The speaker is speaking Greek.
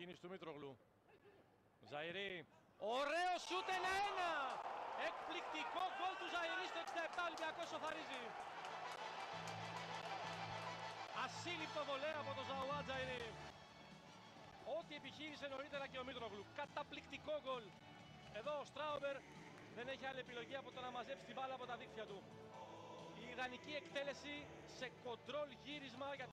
κίνηση του Μήτρογλου. Ζαϊρή. Ωραίο σούτ 1-1. Εκπληκτικό γκολ του Ζαϊρή στο 67 Ολυμπιακός σοκάρει. Ασύλληπτο βολέα από τον Ζαουά Τζαϊρή. Ό,τι επιχείρησε νωρίτερα και ο Μήτρογλου. Καταπληκτικό γκολ. Εδώ ο Στράουμπερ δεν έχει άλλη επιλογή από το να μαζέψει την μπάλα από τα δίκτυα του. Η ιδανική εκτέλεση σε κοντρόλ γύρισμα για